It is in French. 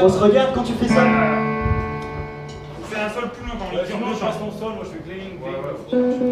on se regarde quand tu fais ça On fait un sol plus quand bah, dans le tour. Moi je passe son sol, moi je fais clean. Euh,